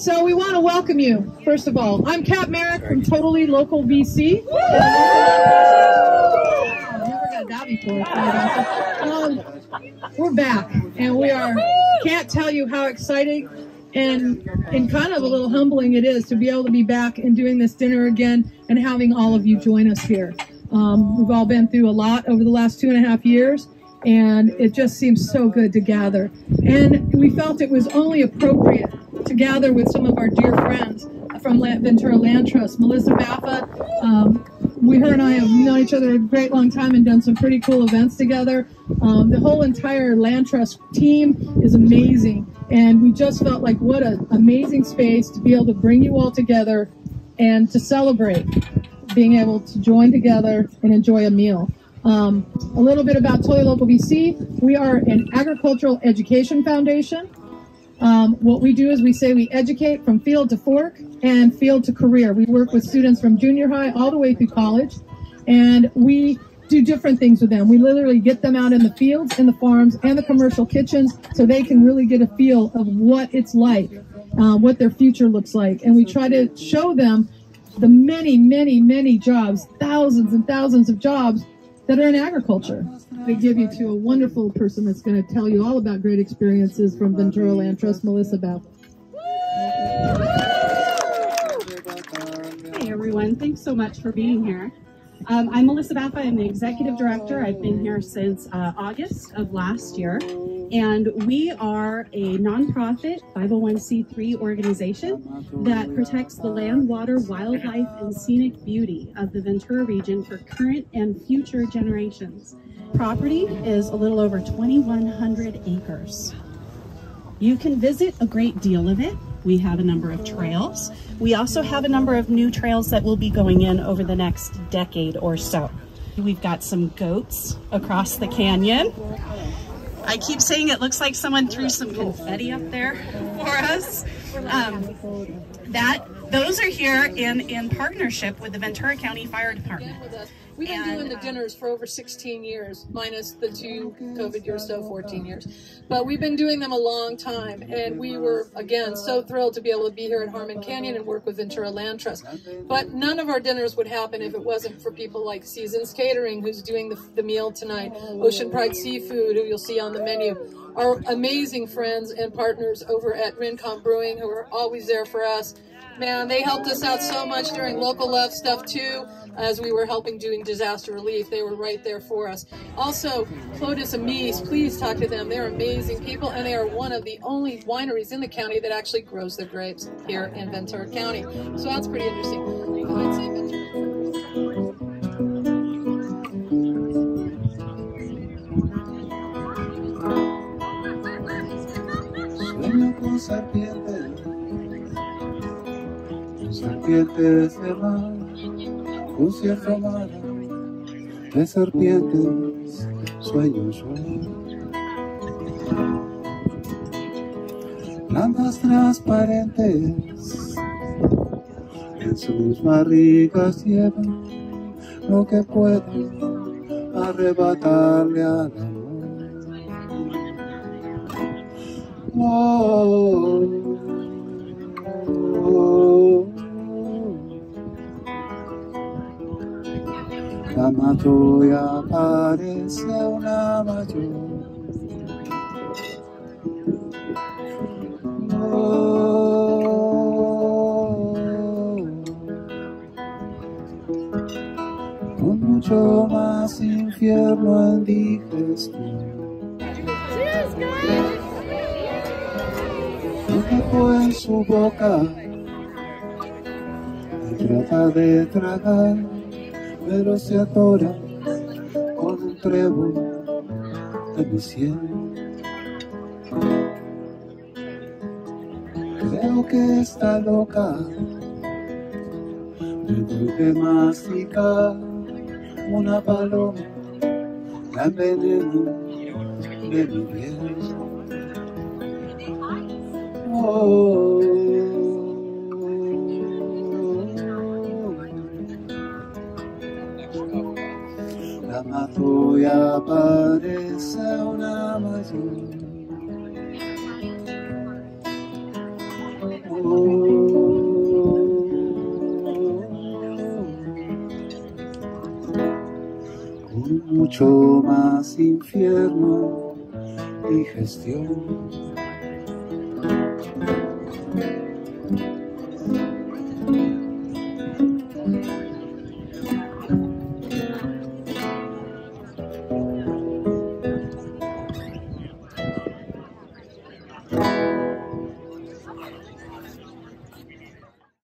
So we want to welcome you, first of all. I'm Kat Merrick from Totally Local VC. Never got that before. Um, we're back, and we are, can't tell you how exciting and and kind of a little humbling it is to be able to be back and doing this dinner again and having all of you join us here. Um, we've all been through a lot over the last two and a half years, and it just seems so good to gather. And we felt it was only appropriate to gather with some of our dear friends from Ventura Land Trust. Melissa Baffa, um, we, her and I have known each other a great long time and done some pretty cool events together. Um, the whole entire Land Trust team is amazing. And we just felt like what an amazing space to be able to bring you all together and to celebrate being able to join together and enjoy a meal. Um, a little bit about Totally Local VC. We are an agricultural education foundation. Um, what we do is we say we educate from field to fork and field to career. We work with students from junior high all the way through college, and we do different things with them. We literally get them out in the fields, in the farms, and the commercial kitchens so they can really get a feel of what it's like, uh, what their future looks like. And we try to show them the many, many, many jobs, thousands and thousands of jobs that are in agriculture. I give you to a wonderful person that's going to tell you all about great experiences from Ventura Land Trust, Melissa Bell. Hey everyone, thanks so much for being here. Um, I'm Melissa Baffa, I'm the Executive Director. I've been here since uh, August of last year. And we are a nonprofit 501c3 organization that protects the land, water, wildlife, and scenic beauty of the Ventura region for current and future generations. Property is a little over 2,100 acres. You can visit a great deal of it. We have a number of trails. We also have a number of new trails that will be going in over the next decade or so. We've got some goats across the canyon. I keep saying it looks like someone threw some confetti up there for us. Um, that those are here in, in partnership with the Ventura County Fire Department. We've been and, doing the um, dinners for over 16 years, minus the two oh, COVID years, so 14 years. But we've been doing them a long time, and we were, again, so thrilled to be able to be here at Harmon Canyon and work with Ventura Land Trust. But none of our dinners would happen if it wasn't for people like Seasons Catering, who's doing the, the meal tonight, Ocean Pride Seafood, who you'll see on the menu, our amazing friends and partners over at Rincon Brewing, who are always there for us, Man, they helped us out so much during local love stuff too, as we were helping doing disaster relief. They were right there for us. Also, Clotis Amis, please talk to them. They're amazing people, and they are one of the only wineries in the county that actually grows their grapes here in Ventura County. So that's pretty interesting. Serpientes de mar, un cierto mar de serpientes, sueño yo. Plantas transparentes en sus barrigas llevan lo que puede arrebatarle al amor. Oh, la matoya parece una mayor. Con mucho más infierno en digestión. Dejó en su boca y trata de tragar pero se atora con un trébol de mi cielo. Creo que está loca, me que masticar una paloma, la enveneno de mi piel. Oh, mató y aparece una mayor. Mucho más infierno y gestión.